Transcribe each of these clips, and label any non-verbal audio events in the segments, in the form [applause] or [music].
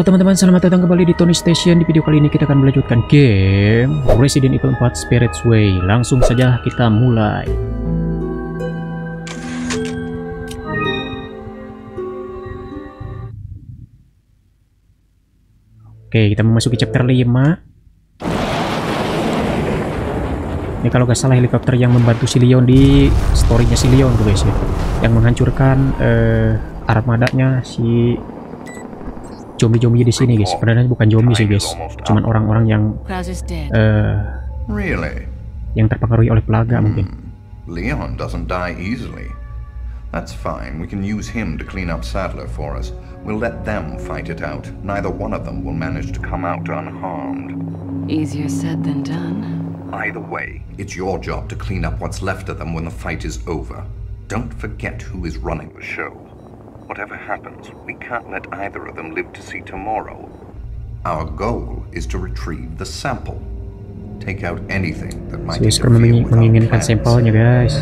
Halo teman-teman, selamat datang kembali di Tony Station. Di video kali ini kita akan melanjutkan game Resident Evil 4 Spirits Way. Langsung saja kita mulai. Oke, kita memasuki chapter 5. Ini kalau nggak salah helikopter yang membantu si Leon di storynya si Leon tuh guys ya. Yang menghancurkan eh, armadanya si zombie-zombie di sini guys. Sebenarnya bukan zombie sih guys, cuman orang-orang yang Klaus is dead. eh Really? yang terpengaruhi oleh pelaga mungkin. Leon doesn't die easily. That's fine. We can use him to clean up Sadler for us. We'll let them fight it out. Neither one of them will manage to come out unharmed. Easier said than done. Either way, it's your job to clean up what's left of them when the fight is over. Don't forget who is running the show. Whatever happens, we can't let either of them live to see tomorrow. Our goal is to retrieve the sample. Take out anything that might Wesker interfere with menginginkan sampelnya guys.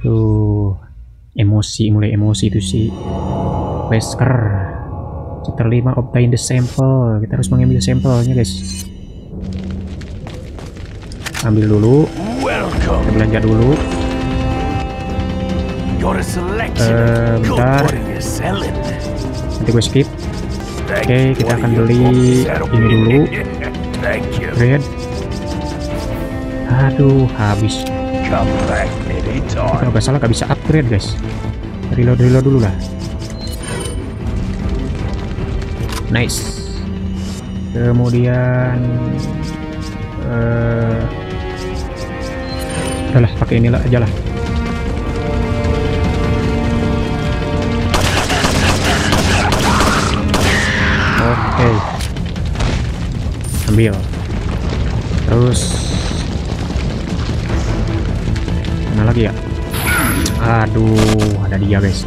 Tuh, emosi mulai emosi itu si Wesker. Chapter 5 obtain the sample. Kita harus mengambil sampelnya guys. Ambil dulu. Kita belanja dulu. Eh, bentar. Nanti gue skip. Oke, you. kita akan beli ini dulu. [laughs] Upgrade. Aduh, habis. Kalau nggak salah nggak bisa upgrade guys. Reload reload dulu lah. Nice. Kemudian eh udahlah pakai inilah aja lah. Oke. Ambil. Terus mana lagi ya? Aduh, ada dia guys.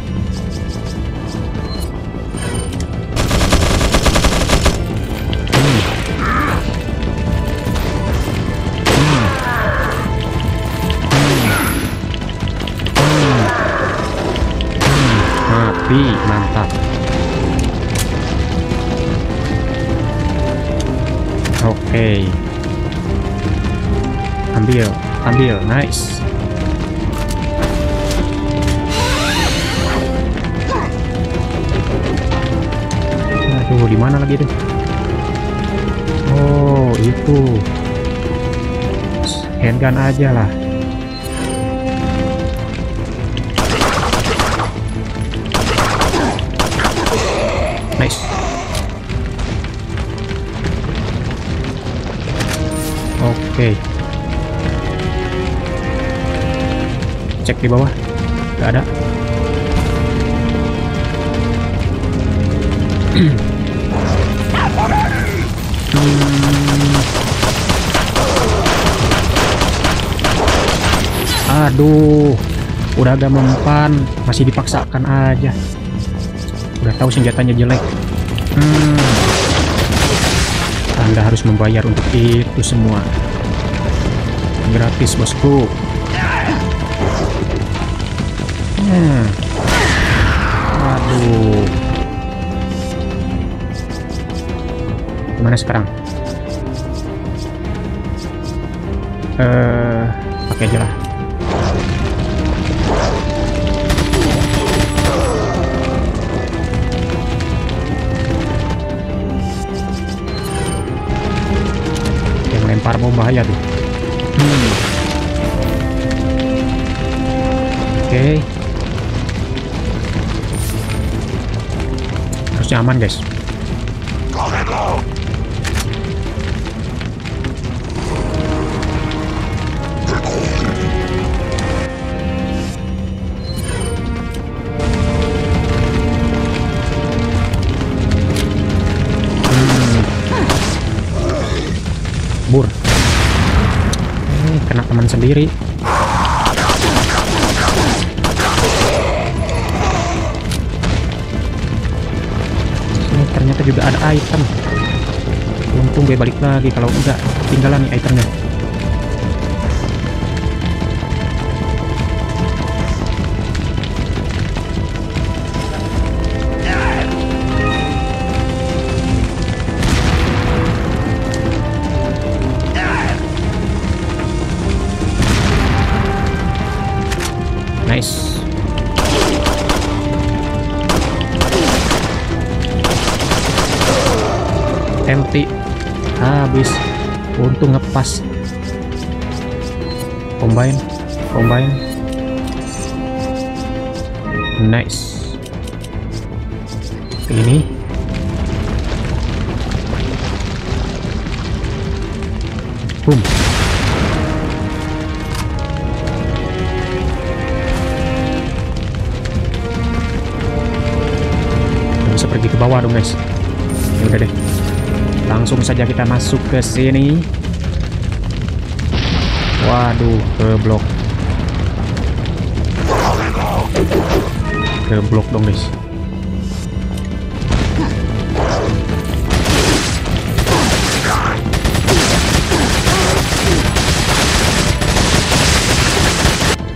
Oke. Ambil, ambil, nice. Aduh, di mana lagi tuh? Oh, itu. Handgun aja lah. Oke. Cek di bawah. Gak ada. Aduh, udah agak mempan, masih dipaksakan aja. Udah tahu senjatanya jelek. Hmm. Anda harus membayar untuk itu semua. Gratis, bosku. Hmm. Aduh. Gimana sekarang? Eh, pakai aja lah. Lempar bahaya tuh. Hmm. Oke. Harusnya aman guys. Bur. Teman sendiri. Ini ternyata juga ada item. Untung gue balik lagi kalau enggak tinggalan nih itemnya. Habis. Untung ngepas. Combine. Combine. Nice. Ini. Boom. Bisa pergi ke bawah dong guys. Ya udah deh langsung saja kita masuk ke sini. Waduh ke blok ke blok dong guys.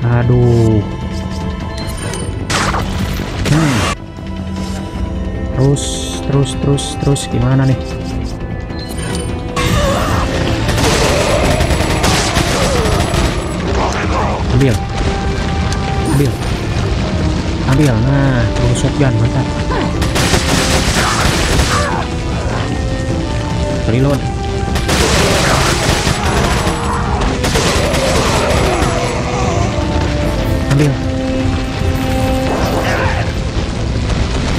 Aduh. Hmm. terus terus terus terus. Gimana nih ambil. Ambil. Ambil. Nah terus shotgun mantap reload. Ambil.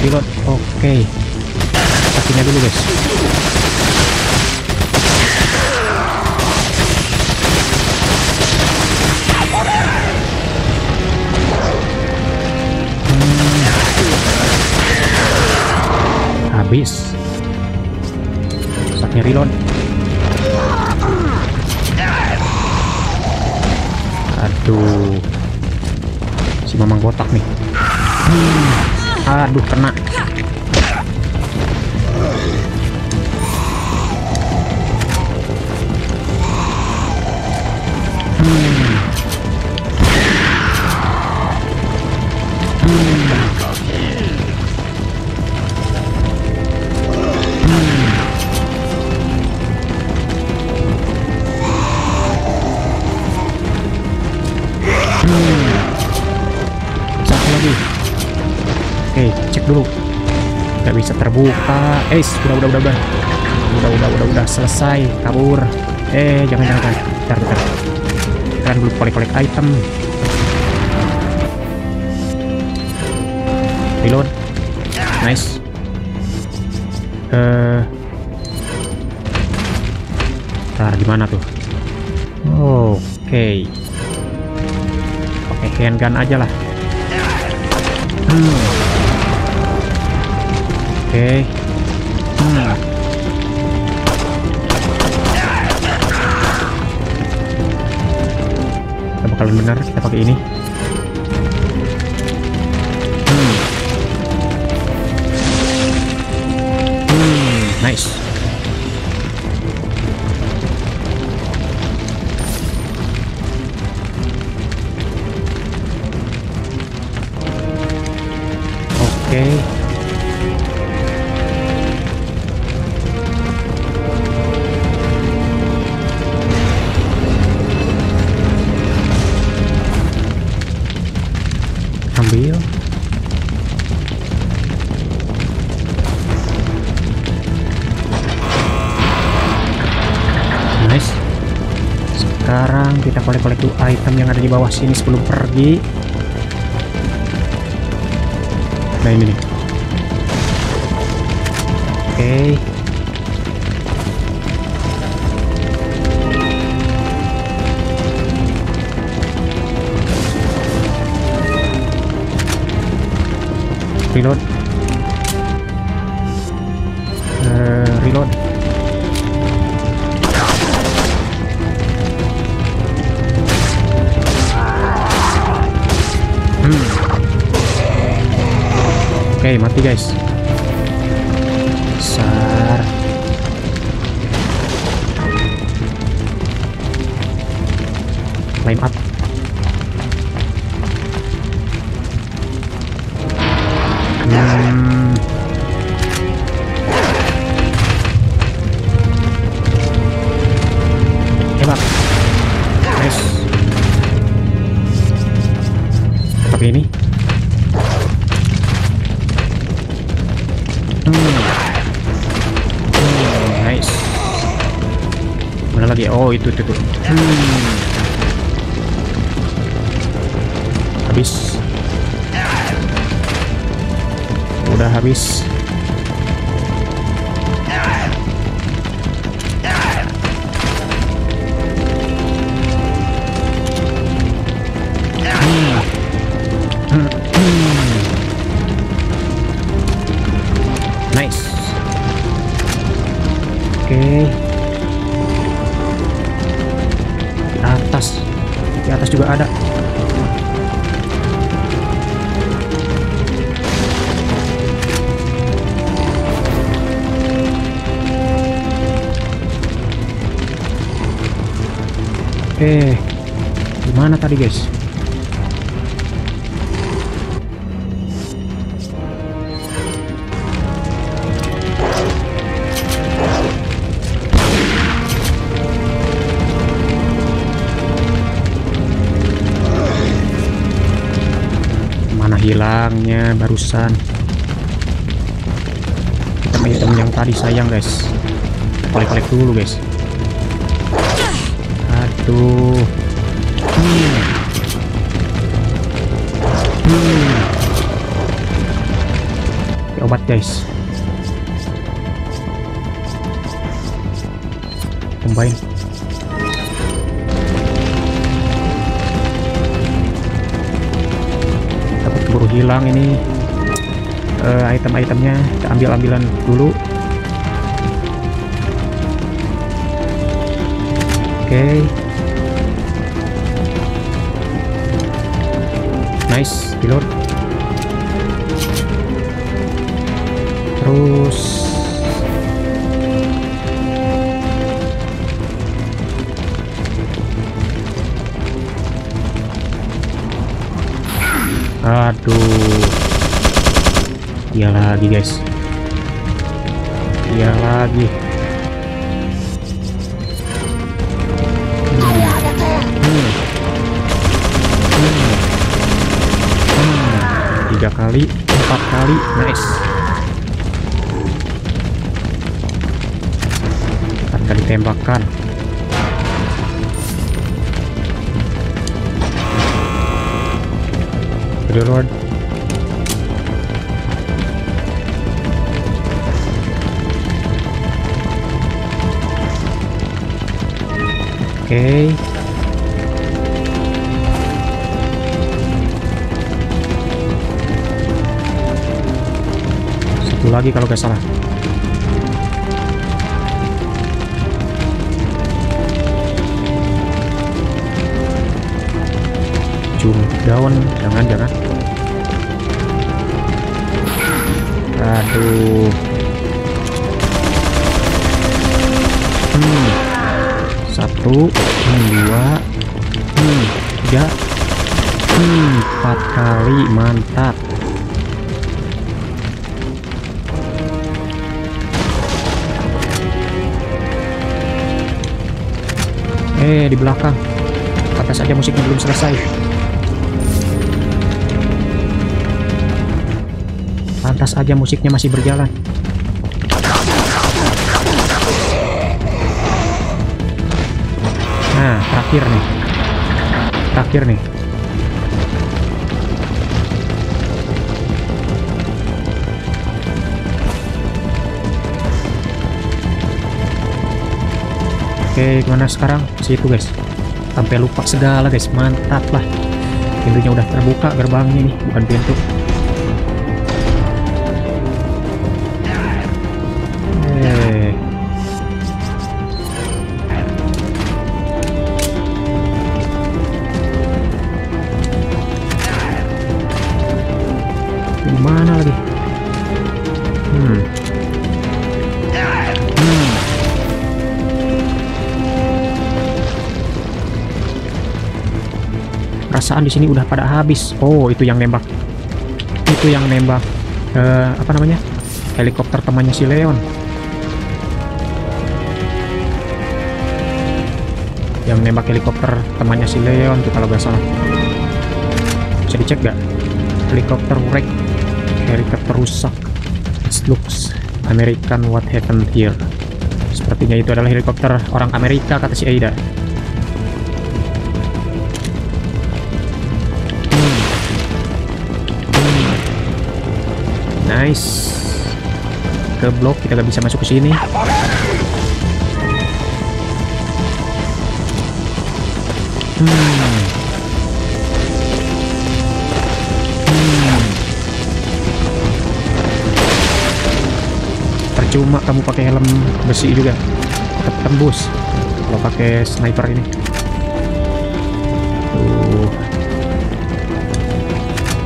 Reload. Oke. Kakinya dulu guys Habis saatnya reload aduh. Si mamang botak nih. Hmm. aduh kena terbuka. Eh udah udah udah udah. Udah udah udah udah selesai kabur. Eh jangan jangan bentar bentar. Kalian belum kolek kolek item. Reload. Nice. Eh. Ntar gimana tuh? Oke. Pakai handgun aja lah. Hmm. Oke. Hmm. Kita bakalan benar kita pakai ini. Hmm. Hmm, nice. Di bawah sini sebelum pergi. Nah ini nih. Oke. Reload. Oke, mati guys. Besar. Climb up. Udah habis. Tadi, guys? Mana hilangnya barusan? Kita item yang tadi sayang, guys. Kolek-kolek dulu, guys. Aduh. Guys. Combine. takut keburu hilang ini eh, item-itemnya kita ambil-ambilan dulu oke nice Dia lagi, guys. Dia lagi. Tiga kali, empat kali, nice. Empat kali tembakan. Reload. Oke. Satu lagi kalau nggak salah. Zoom down, jangan jangan. Aduh. Satu, dua, tiga, empat kali, mantap. Eh, di belakang. Atas aja musiknya belum selesai. Pantas aja musiknya masih berjalan. Nah, terakhir nih. Terakhir nih. Oke, gimana sekarang? Situ guys. Sampai lupa segala guys. Mantap lah. Pintunya udah terbuka gerbangnya nih, bukan pintu. Perasaan di sini udah pada habis. Oh, itu yang nembak. Itu yang nembak. eh, apa namanya? Helikopter temannya si Leon. Yang nembak helikopter temannya si Leon tuh kalau nggak salah. Bisa dicek nggak? Helikopter wreck. Helikopter rusak. It looks American what happened here. Sepertinya itu adalah helikopter orang Amerika kata si Aida. Nice. Ke blok kita gak bisa masuk ke sini. Hmm. Hmm. Percuma kamu pakai helm besi juga. Tetap tembus kalau pakai sniper ini. Tuh.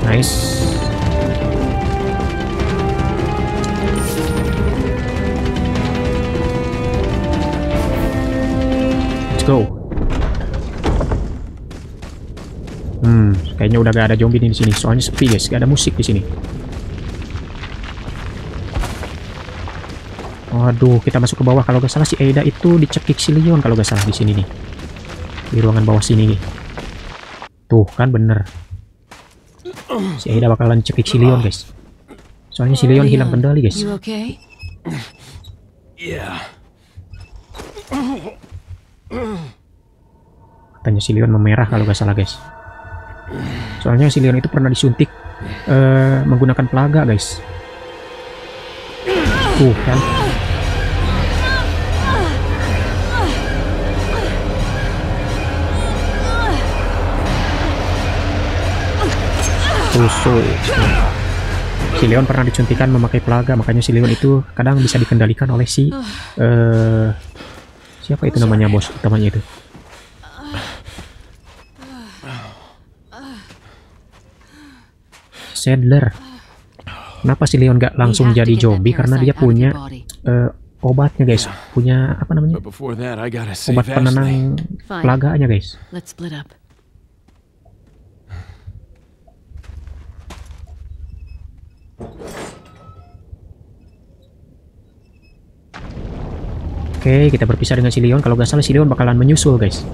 Nice. Kayaknya udah gak ada zombie nih di sini. Soalnya sepi guys, gak ada musik di sini. Waduh, kita masuk ke bawah. Kalau gak salah si Aida itu dicekik si Leon kalau gak salah di sini nih. Di ruangan bawah sini nih. Tuh, kan bener. Si Aida bakalan cekik si Leon guys. Soalnya si Leon hilang kendali guys. You okay? Yeah. Katanya si Leon memerah kalau gak salah guys. Soalnya si Leon itu pernah disuntik eh, menggunakan pelaga guys. Tuh kan. Tusuk. Si Leon pernah disuntikan memakai pelaga, makanya si Leon itu kadang bisa dikendalikan oleh si eh siapa itu namanya bos utamanya itu. Sadler. Kenapa si Leon gak langsung jadi zombie? Karena dia punya eh, obatnya guys. Punya apa namanya? Obat penenang pelaganya guys. Oke, kita berpisah dengan si Leon. Kalau gak salah si Leon bakalan menyusul guys.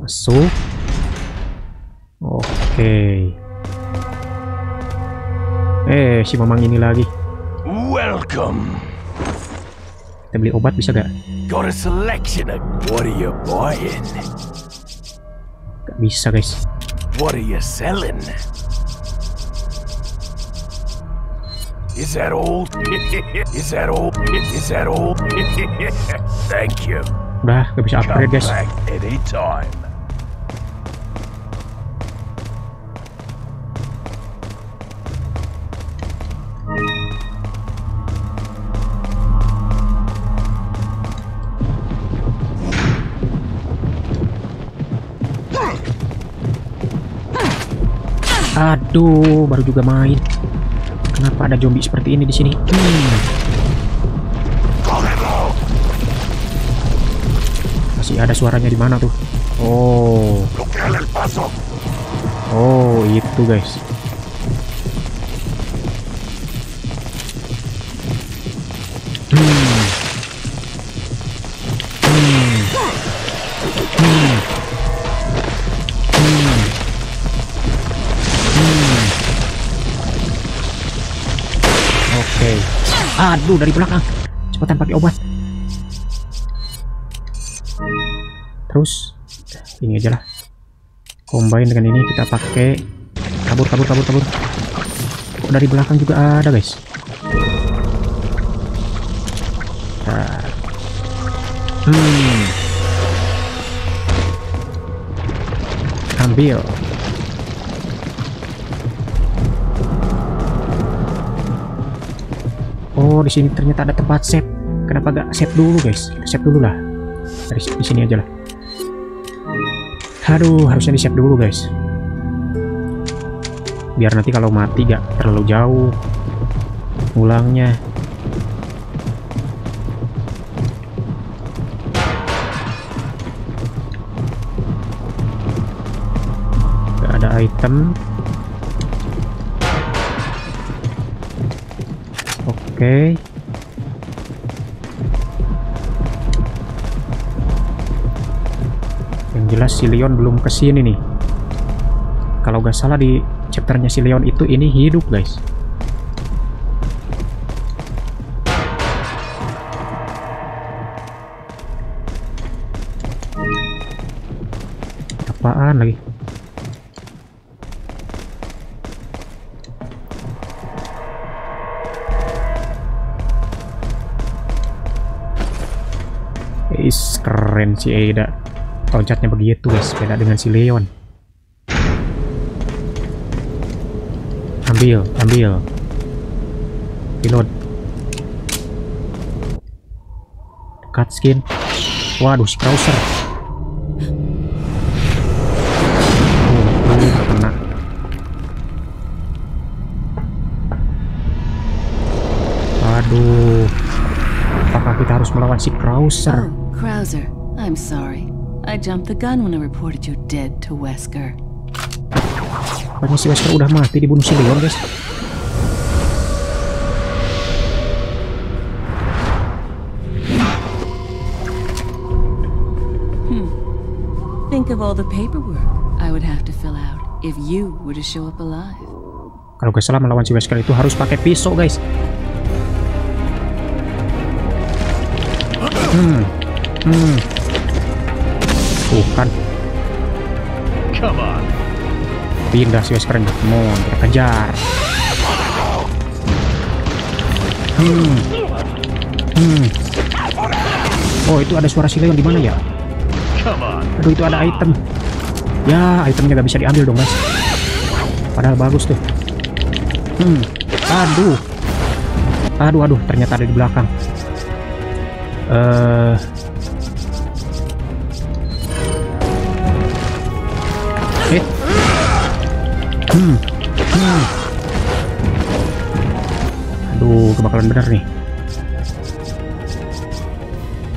Masuk. Oke. Eh, si Mamang ini lagi. Welcome. Kita beli obat bisa gak? Got a selection of what are you buying? Gak bisa guys. What are you selling? Is that all? [laughs] Is that all? Is that all? [laughs] Thank you. Udah, gak bisa Come upgrade guys. back anytime. Aduh, baru juga main. Kenapa ada zombie seperti ini di sini? Hmm. Masih ada suaranya di mana tuh? Oh, oh itu guys. Aduh, dari belakang. Cepetan pakai obat. Terus ini aja lah. Combine dengan ini kita pakai kabur kabur kabur kabur. Kok dari belakang juga ada, guys? Nah. Hmm. Ambil. Oh, di sini ternyata ada tempat save. Kenapa gak save dulu, guys? Kita save dulu lah. Dari di sini aja lah. Aduh, harusnya di save dulu, guys. Biar nanti kalau mati gak terlalu jauh. Ulangnya. Ada item. Oke. Yang jelas si Leon belum ke sini nih. Kalau gak salah di chapternya si Leon itu ini hidup guys. Si Ada. Loncatnya begitu guys, beda dengan si Leon. Ambil, ambil. Reload. Cutscene. Waduh, si Krauser. Oh. Aduh. Apakah kita harus melawan si Krauser? Oh, Krauser, I'm sorry. I jumped the gun when I reported you dead to Wesker. Pokoknya si Wesker udah mati dibunuh si Leon guys. Think of all the paperwork I would have to fill out if you were to show up alive. Kalau gak salah melawan si Wesker itu harus pakai pisau guys. Hmm, hmm. Kan, on. pindah si Weskernya. Mon, kita kejar. Hmm, hmm. Oh itu ada suara si Leon di mana ya? Aduh itu ada item. Ya itemnya gak bisa diambil dong guys. Padahal bagus tuh. Hmm. Aduh. Aduh aduh ternyata ada di belakang. Eh. Eh. Hmm. Aduh, kebakaran bener nih.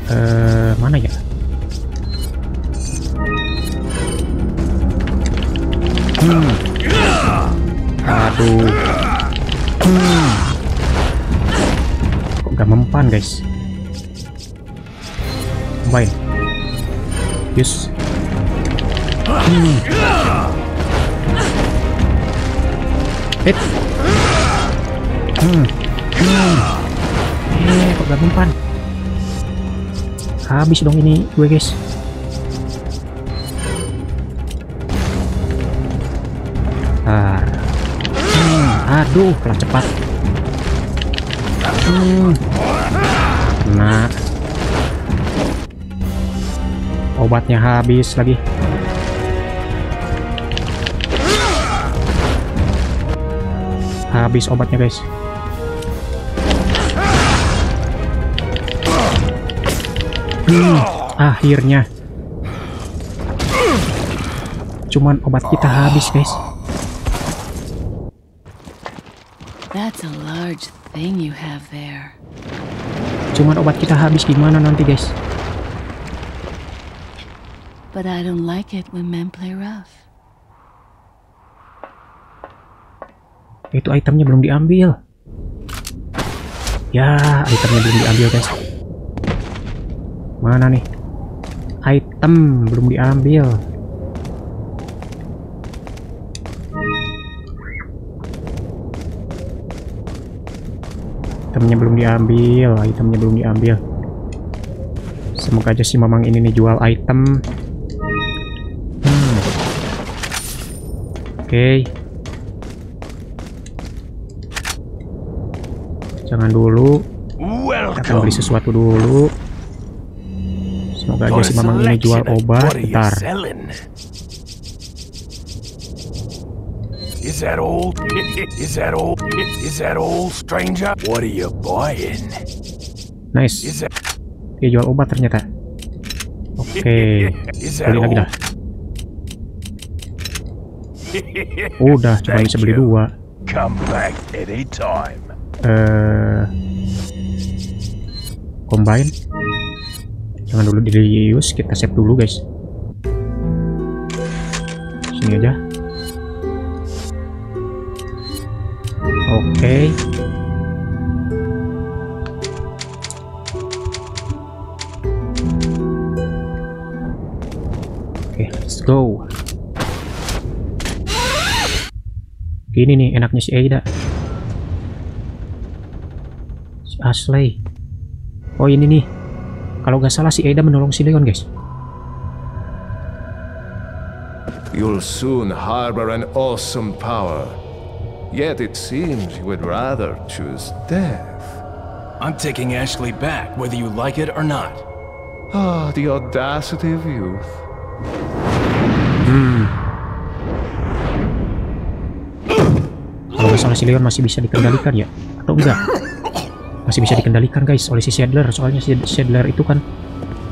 Eh, mana ya? Hmm. Aduh. Hmm. Kok mempan, guys? Combine. Yes. Hmm. Hit. Hmm. Hmm. Eh, kok gak mempan? Habis dong ini gue, guys. Ah. Hmm, aduh, kalah cepat. Hmm. Kena. Obatnya habis lagi. Habis obatnya, guys. Hmm, akhirnya. Cuman obat kita habis, guys. That's a large thing you have there. Cuman obat kita habis gimana nanti, guys? But I don't like it when men play rough. Itu itemnya belum diambil. Ya, itemnya belum diambil, guys. Mana nih? Item belum diambil. Itemnya belum diambil, itemnya belum diambil. Semoga aja si Mamang ini nih jual item. Hmm. Oke. Jangan dulu. Kita akan beli sesuatu dulu. Semoga aja si Mamang ini jual obat. Bentar. Is that all? Is that all? Is that all, stranger? What are you buying? Nice. Is that Dia jual obat ternyata. Oke. That Beli lagi dah. Udah, cuma bisa beli dua. Come back anytime. Eh, combine. Jangan dulu di use, kita save dulu guys. Sini aja. Oke. Oke, Gini nih enaknya si Aida. Si Ashley. Oh ini nih. Kalau nggak salah si Aida menolong si Leon guys. You'll soon harbor an awesome power. Yet it seems you would rather choose death. I'm taking Ashley back, whether you like it or not. Ah, the audacity of youth. Si Leon masih bisa dikendalikan ya? Atau enggak? Masih bisa dikendalikan guys oleh si Sadler. Soalnya si Sadler itu kan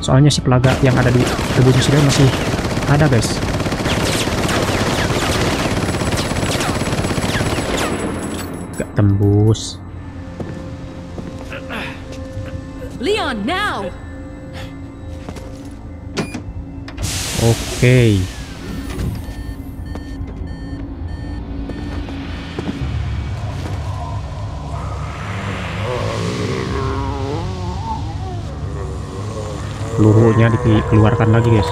soalnya si pelaga yang ada di tubuhnya si Leon masih ada guys. Gak tembus. Leon, now! Oke. Pelurunya dikeluarkan lagi, guys.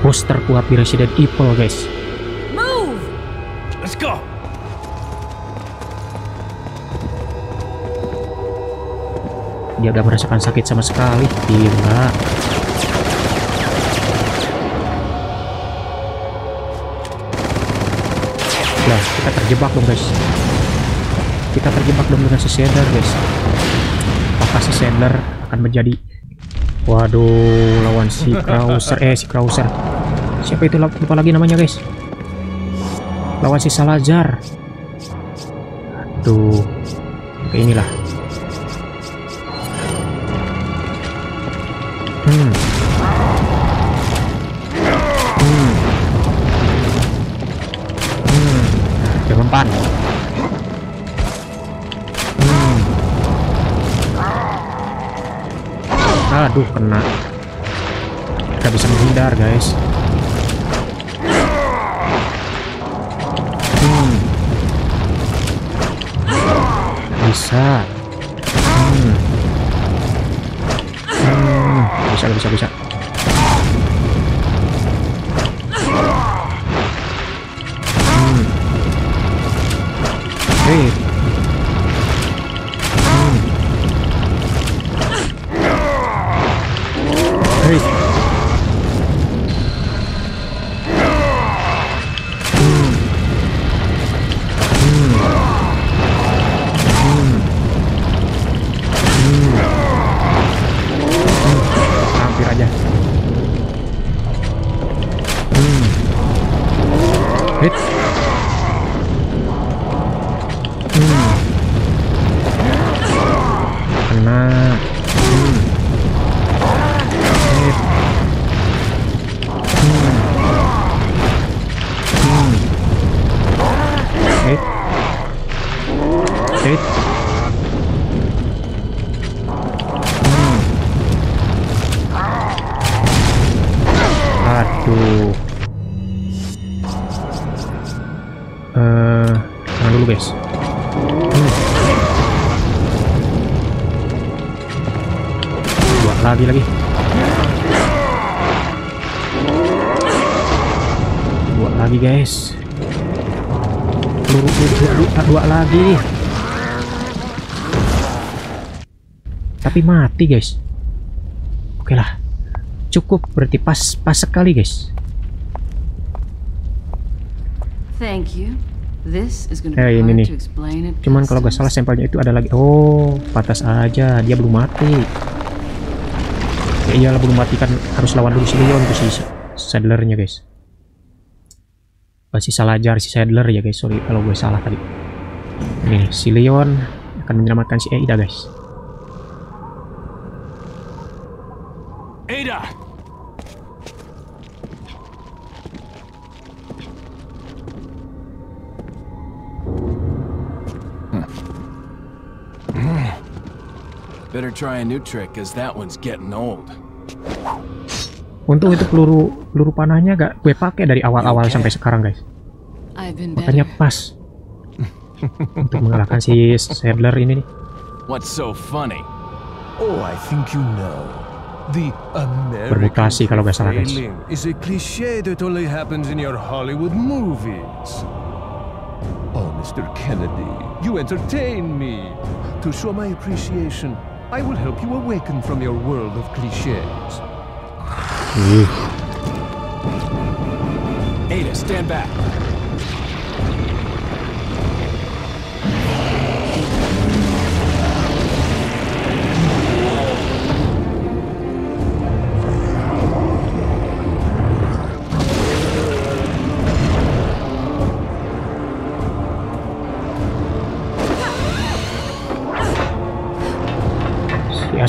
Bos terkuat di Resident Evil, guys. Move! Let's go! Dia gak merasakan sakit sama sekali. Gila. Lah, kita terjebak dong, guys. Kita terjebak dong dengan si Sandler, guys. Apakah si Sandler akan menjadi Waduh, lawan si Krauser. Eh, si Krauser. Siapa itu? Lupa lagi namanya, guys. Lawan si Salazar. Aduh. Oke, inilah. Aduh, kena. Gak bisa menghindar, guys. Hmm. Bisa. Hmm. Hmm. Bisa, bisa, bisa. Mati guys. Oke lah. Cukup berarti pas pas sekali guys. Thank you. This is going to Eh, ini nih. to explain it. Cuman kalau nggak salah sampelnya itu ada lagi. Oh, patas aja. Dia belum mati. Ya iyalah belum mati kan harus lawan dulu si Leon tuh si Sadlernya guys. Oh, si Salazar, si Sadler ya guys. Sorry kalau gue salah tadi. Ini si Leon akan menyelamatkan si Ada guys. Ada! Better try a new trick, cause that one's getting old. Untung itu peluru peluru panahnya gak gue pakai dari awal-awal sampai sekarang guys. Makanya pas untuk mengalahkan si Sadler ini nih. What's so funny? Oh, I think you know. The American Bermutasi kalau nggak salah, guys. prevailing is a cliché that only happens in your Hollywood movies. Oh, Mr. Kennedy, you entertain me. To show my appreciation, I will help you awaken from your world of cliches. Ada, stand back.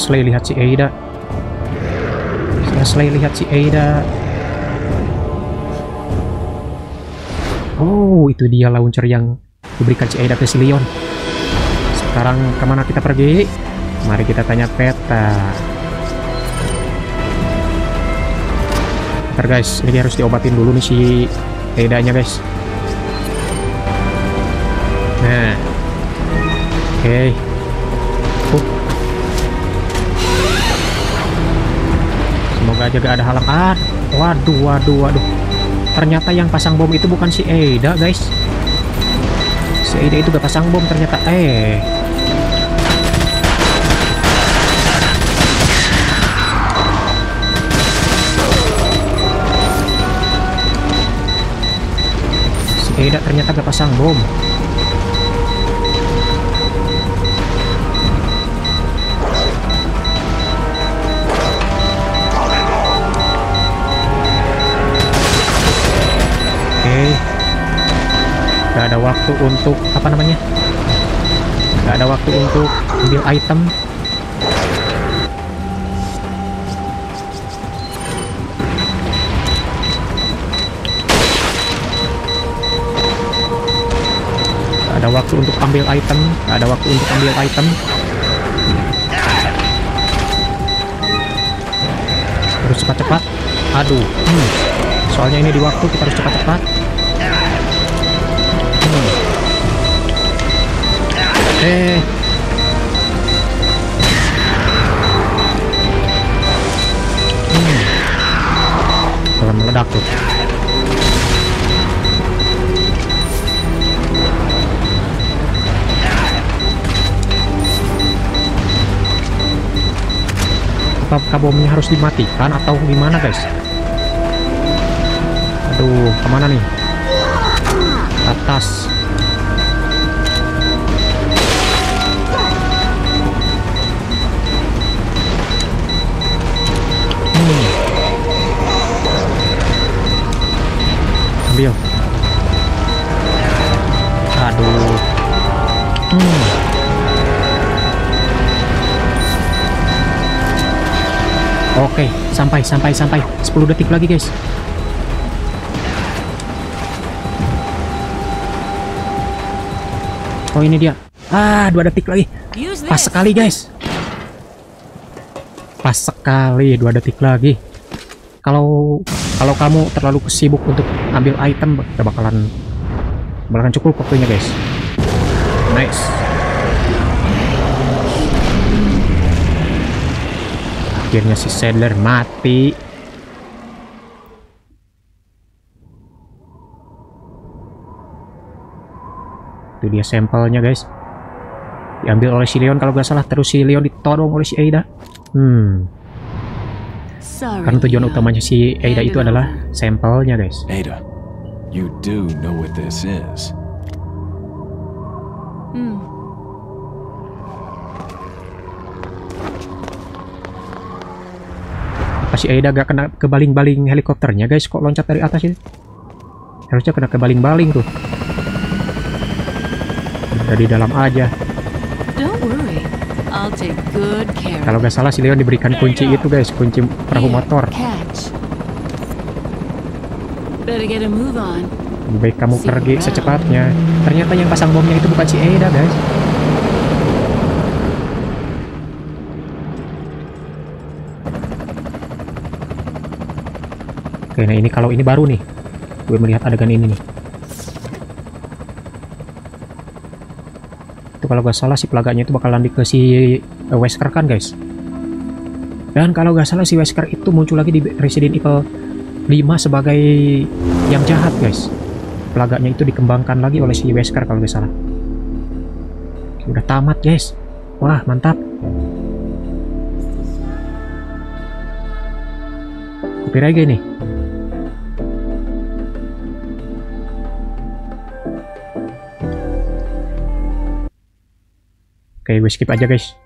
Ashley lihat si. Si Ashley lihat si Ada. Oh, itu dia launcher yang diberikan si Ada ke si Leon. Sekarang ke mana kita pergi? Mari kita tanya peta. Bentar guys, ini harus diobatin dulu nih si Ada-nya guys. Nah, oke. Uh. Aja gak ada halangan. Waduh, waduh, waduh. Ternyata yang pasang bom itu bukan si Ada, guys. Si Ada itu gak pasang bom ternyata. Eh. Si Ada ternyata gak pasang bom. Waktu untuk apa namanya? Gak ada waktu untuk ambil item. Gak ada waktu untuk ambil item. Gak ada waktu untuk ambil item. Harus cepat-cepat. Aduh. Hmm. Soalnya ini di waktu kita harus cepat-cepat. Eh. Hmm. Jangan meledak tuh. Apakah bomnya harus dimatikan atau gimana guys? Aduh, ke mana nih? Atas. Oke, sampai, sampai, sampai. 10 detik lagi, guys. Oh ini dia. Ah, dua detik lagi. Pas sekali guys. Pas sekali dua detik lagi. Kalau kalau kamu terlalu sibuk untuk ambil item, bakalan bakalan cukup waktunya guys. Nice. Akhirnya si Sadler mati. itu dia sampelnya guys diambil oleh si Leon kalau nggak salah terus si Leon ditodong oleh si Ada hmm Sorry. karena tujuan utamanya si Ada itu adalah sampelnya guys Ada, you do know what this is. Hmm. Apa si Ada gak kena kebaling-baling helikopternya guys? Kok loncat dari atas ini? Harusnya kena kebaling-baling tuh. Udah di dalam aja. Kalau nggak salah si Leon diberikan kunci itu guys. Kunci perahu motor. Lebih baik kamu pergi secepatnya. Ternyata yang pasang bomnya itu bukan si Ada guys Oke, nah ini kalau ini baru nih. Gue melihat adegan ini nih. Itu kalau gak salah si pelaganya itu bakalan dikasih eh, uh, Wesker kan, guys? Dan kalau gak salah si Wesker itu muncul lagi di Resident Evil 5 sebagai yang jahat, guys. Pelaganya itu dikembangkan lagi oleh si Wesker kalau gak salah. Oke, udah tamat, guys. Wah, mantap. Kupirai gini. nih. Gue skip aja guys.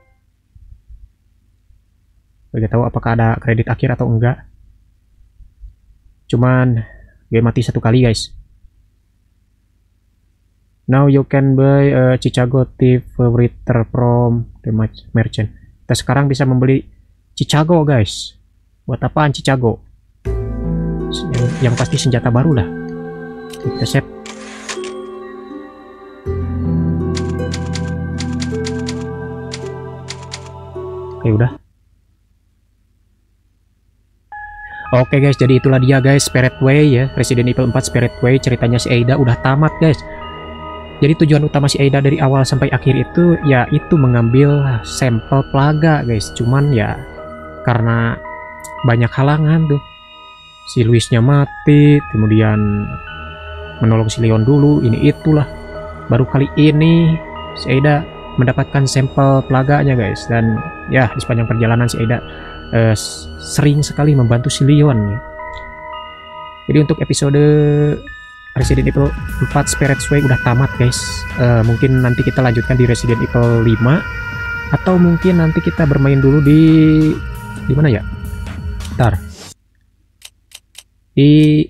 Gak tahu apakah ada kredit akhir atau enggak. Cuman gue mati satu kali guys. Now you can buy a Chicago Thief Reader from the merchant. Kita sekarang bisa membeli Chicago guys. Buat apaan Chicago? Yang, yang pasti senjata baru lah. Kita set. Oke udah. Oke guys, jadi itulah dia guys Spirit Way ya, Resident Evil 4 Spirit Way ceritanya si Ada udah tamat guys. Jadi tujuan utama si Ada dari awal sampai akhir itu ya itu mengambil sampel plaga guys. Cuman ya karena banyak halangan tuh. Si Luisnya mati, kemudian menolong si Leon dulu, ini itulah. Baru kali ini si Ada mendapatkan sampel plaganya guys dan ya di sepanjang perjalanan si Ada uh, sering sekali membantu si Leon ya. Jadi untuk episode Resident Evil 4 Spirit Way udah tamat guys. Uh, mungkin nanti kita lanjutkan di Resident Evil 5 atau mungkin nanti kita bermain dulu di di mana ya? Ntar. Di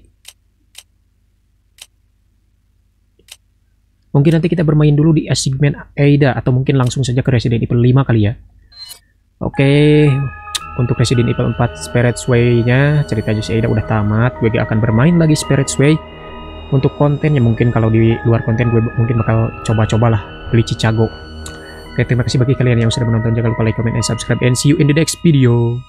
Mungkin nanti kita bermain dulu di achievement Ada atau mungkin langsung saja ke Resident Evil 5 kali ya. Oke, okay untuk Resident Evil 4 Spirits Way-nya cerita si Ada udah tamat. Gue akan bermain lagi Spirits Way untuk kontennya mungkin kalau di luar konten gue mungkin bakal coba-cobalah beli Chicago. Oke terima kasih bagi kalian yang sudah menonton jangan lupa like, comment, and subscribe. And see you in the next video